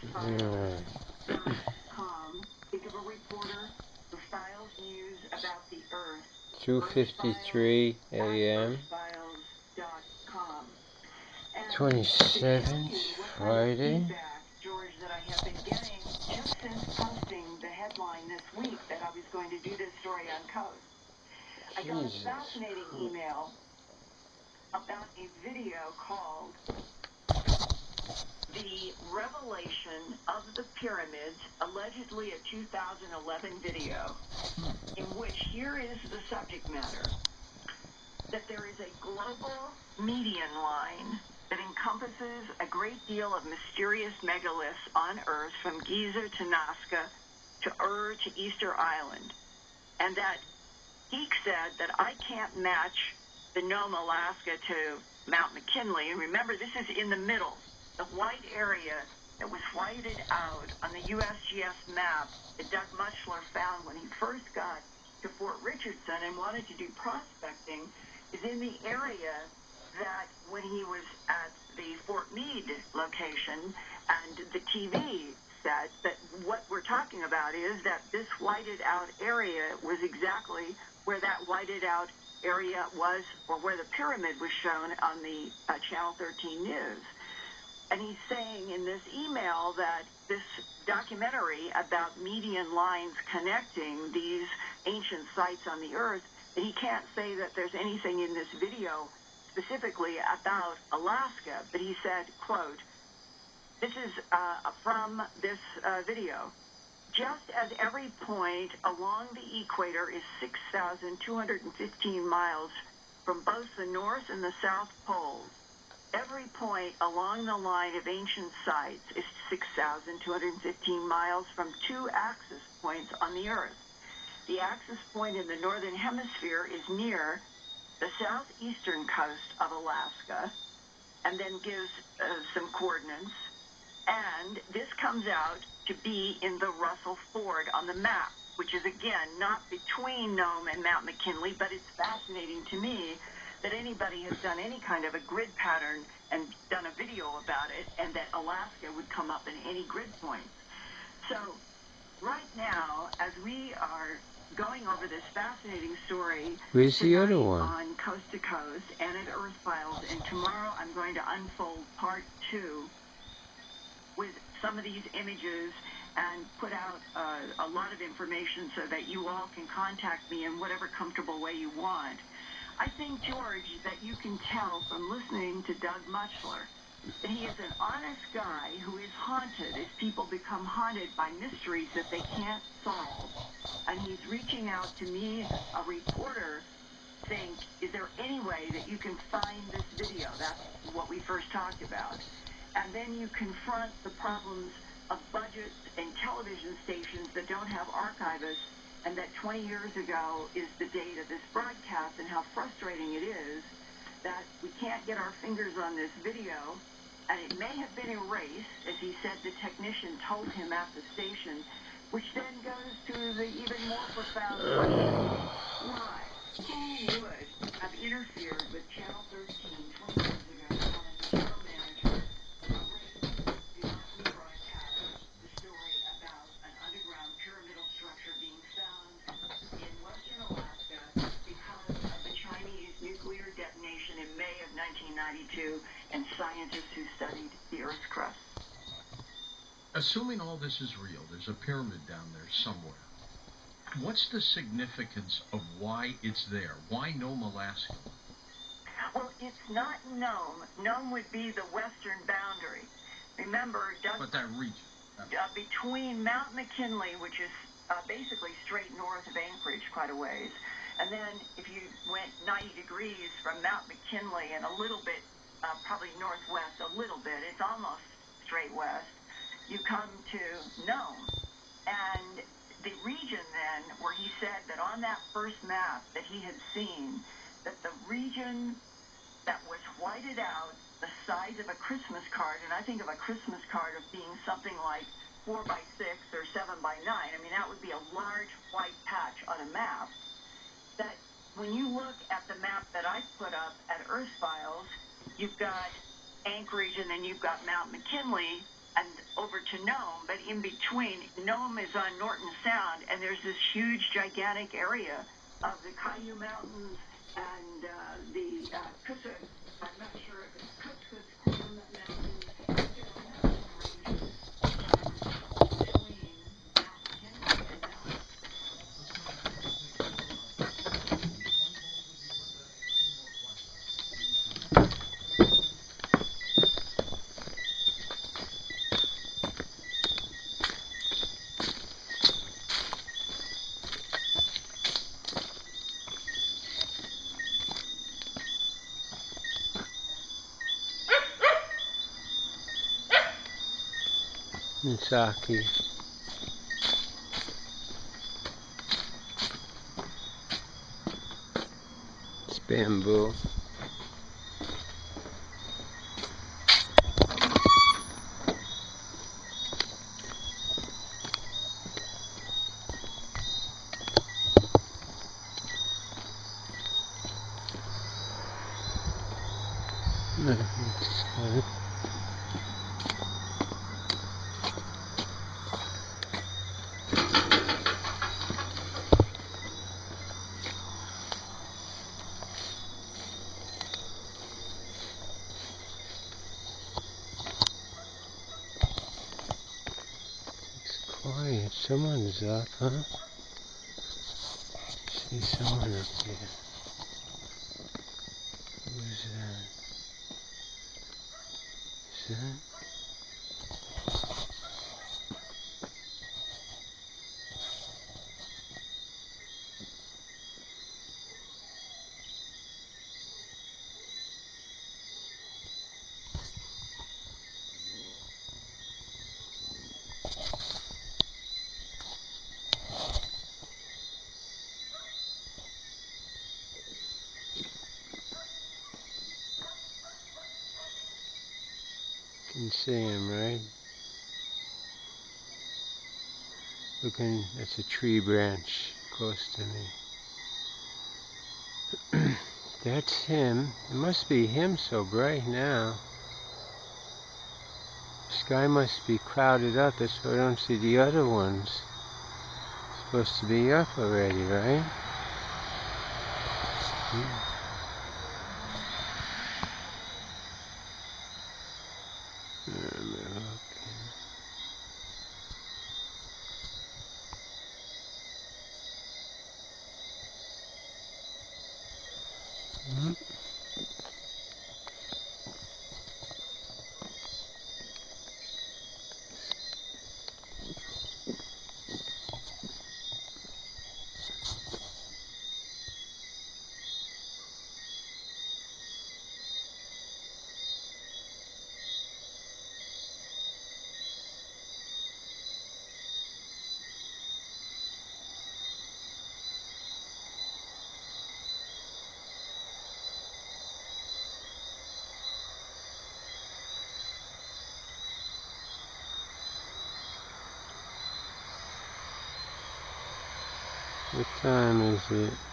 2.53 a.m. 27th, Friday. feedback, George, that I have been getting just since posting the headline this week that I was going to do this story on Coast. I got a Jesus fascinating email about a video called The Revelation of the Pyramids, allegedly a 2011 video, in which here is the subject matter that there is a global median line that encompasses a great deal of mysterious megaliths on Earth from Giza to Nazca to Ur to Easter Island. And that Geek said that I can't match the Nome, Alaska to Mount McKinley. And remember, this is in the middle, the white area that was whited out on the USGS map that Doug Muchler found when he first got to Fort Richardson and wanted to do prospecting is in the area that when he was at the Fort Meade location and the TV said that what we're talking about is that this whited out area was exactly where that whited out area was or where the pyramid was shown on the uh, Channel 13 news. And he's saying in this email that this documentary about median lines connecting these ancient sites on the earth, that he can't say that there's anything in this video specifically about Alaska, but he said, quote, this is uh, from this uh, video. Just as every point along the equator is 6,215 miles from both the north and the south poles, every point along the line of ancient sites is 6,215 miles from two axis points on the Earth. The axis point in the northern hemisphere is near the southeastern coast of Alaska, and then gives uh, some coordinates. And this comes out to be in the Russell Fjord on the map, which is again not between Nome and Mount McKinley, but it's fascinating to me that anybody has done any kind of a grid pattern and done a video about it, and that Alaska would come up in any grid point. So, right now, as we are going over this fascinating story Where's the other one? on Coast to Coast and at Earth Files, and tomorrow I'm going to unfold part two with some of these images and put out uh, a lot of information so that you all can contact me in whatever comfortable way you want. I think, George, that you can tell from listening to Doug Muchler that he is an honest guy who is haunted as people become haunted by mysteries that they can't solve. And he's reaching out to me, a reporter, saying, is there any way that you can find this video? That's what we first talked about. And then you confront the problems of budgets and television stations that don't have archivists and that 20 years ago is the date of this broadcast and how frustrating it is that we can't get our fingers on this video and it may have been erased, as he said the technician told him at the station, which then goes to the even more profound question. Why? Who would have interfered with Channel 13 20 years ago on a material manager covering the awesome broadcast, the story about an underground pyramidal structure being found in western Alaska because of the Chinese nuclear detonation in May of 1992 and scientists who studied the Earth's crust. Assuming all this is real, there's a pyramid down there somewhere. What's the significance of why it's there? Why Nome, Alaska? Well, it's not Nome. Nome would be the western boundary. Remember, Doug, But that region. uh, between Mount McKinley, which is uh, basically straight north of Anchorage quite a ways, and then if you went 90 degrees from Mount McKinley and a little bit, uh, probably northwest a little bit, it's almost straight west, you come to Nome. And the region then where he said that on that first map that he had seen, that the region that was whited out the size of a Christmas card, and I think of a Christmas card of being something like four by six or seven by nine. I mean, that would be a large white patch on a map. That when you look at the map that I put up at Earth Files, you've got Anchorage and then you've got Mount McKinley and over to Nome, but in between, Nome is on Norton Sound, and there's this huge, gigantic area of the Kaiyuh Mountains and uh, the uh, Kusa, I'm not sure if it's Saki, aqui. Spambo. Quiet. Someone's up, huh? See someone up here. Who's that? Is that? See him, right? Looking, that's a tree branch close to me. that's him. It must be him so bright now. Sky must be clouded up, that's why I don't see the other ones. Supposed to be up already, right? Hmm. Hmm. What time is it?